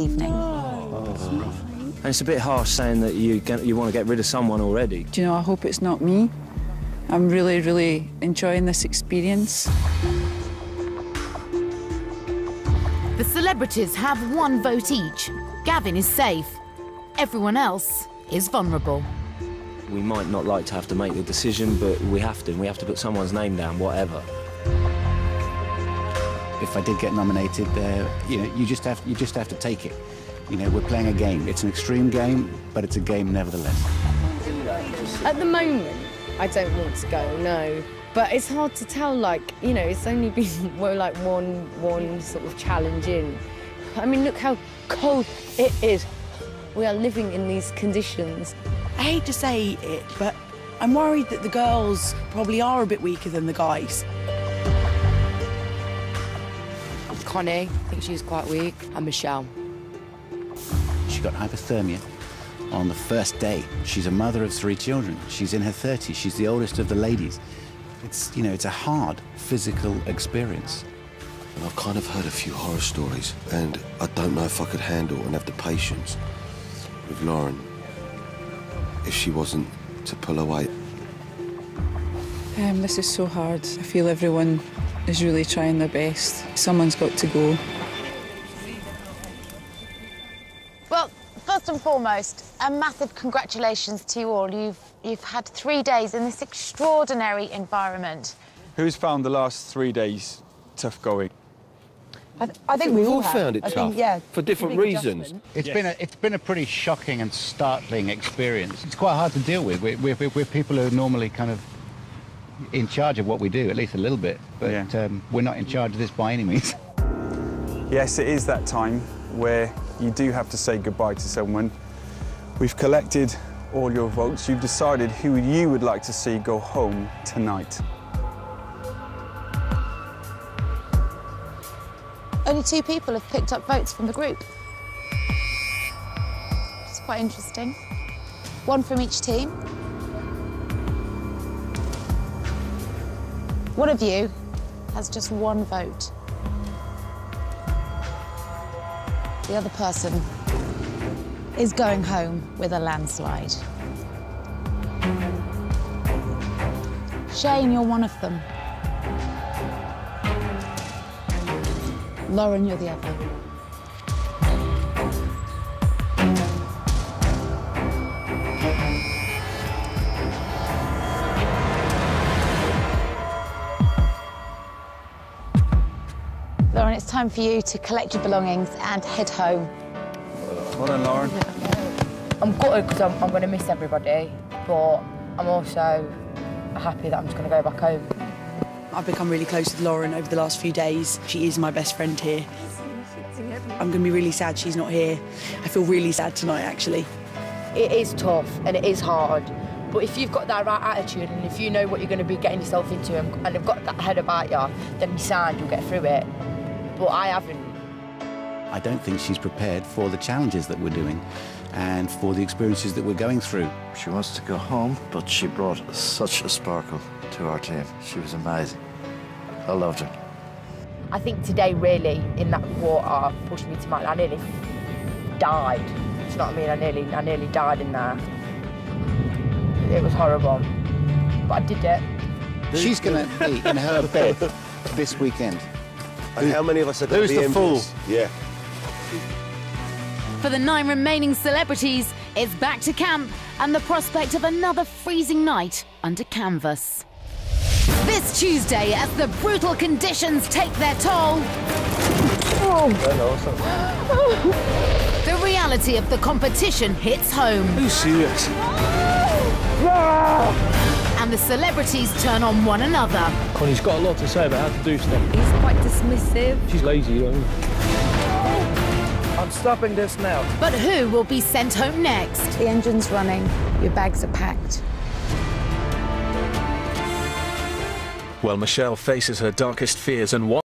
evening. And it's a bit harsh saying that you get, you want to get rid of someone already. Do you know, I hope it's not me. I'm really, really enjoying this experience. The celebrities have one vote each. Gavin is safe. Everyone else is vulnerable. We might not like to have to make the decision, but we have to. We have to put someone's name down, whatever. If I did get nominated, uh, you know, you just have you just have to take it. You know, we're playing a game. It's an extreme game, but it's a game nevertheless. At the moment, I don't want to go, no. But it's hard to tell, like, you know, it's only been, well, like, one, one sort of challenge in. I mean, look how cold it is. We are living in these conditions. I hate to say it, but I'm worried that the girls probably are a bit weaker than the guys. Connie, I think she's quite weak, and Michelle. She got hypothermia on the first day. She's a mother of three children. She's in her 30s. She's the oldest of the ladies. It's, you know, it's a hard physical experience. And I've kind of heard a few horror stories, and I don't know if I could handle and have the patience with Lauren if she wasn't to pull away. Um, this is so hard. I feel everyone is really trying their best. Someone's got to go. Well, first and foremost, a massive congratulations to you all. You've, you've had three days in this extraordinary environment. Who's found the last three days tough going? I, th I think we We've all all have. found it I tough think, yeah, for different reasons. adjustment. It's Yes. been a it's been a pretty shocking and startling experience. It's quite hard to deal with. We're, we're, we're people who are normally kind of in charge of what we do, at least a little bit. But Yeah. um, we're not in charge of this by any means. Yes, it is that time where you do have to say goodbye to someone. We've collected all your votes. You've decided who you would like to see go home tonight. Only two people have picked up votes from the group. It's quite interesting. One from each team. One of you has just one vote. The other person is going home with a landslide. Shane, you're one of them. Lauren, you're the other. Lauren, it's time for you to collect your belongings and head home. Well done, Lauren. I'm gutted because I'm, I'm going to miss everybody, but I'm also happy that I'm just going to go back home. I've become really close with Lauren over the last few days. She is my best friend here. I'm going to be really sad she's not here. I feel really sad tonight, actually. It is tough and it is hard, but if you've got that right attitude and if you know what you're going to be getting yourself into and, and have got that head about you, then you sound you'll get through it. But I haven't. I don't think she's prepared for the challenges that we're doing and for the experiences that we're going through. She wants to go home, but she brought such a sparkle to our team. She was amazing. I loved her. I think today really in that water uh, pushed me to my. I nearly died. Do you know what I mean? I nearly, I nearly died in there. It was horrible, but I did it. She's going to be in her bed this weekend. And how many of us are going who's to be the fool? Yeah. For the nine remaining celebrities, it's back to camp and the prospect of another freezing night under canvas. This Tuesday, as the brutal conditions take their toll, the reality of the competition hits home. Who's serious? And the celebrities turn on one another. Connie's got a lot to say about how to do stuff. He's quite dismissive. She's lazy, you know I mean? I'm stopping this now. But who will be sent home next? The engine's running, your bags are packed. Well, Michelle faces her darkest fears and one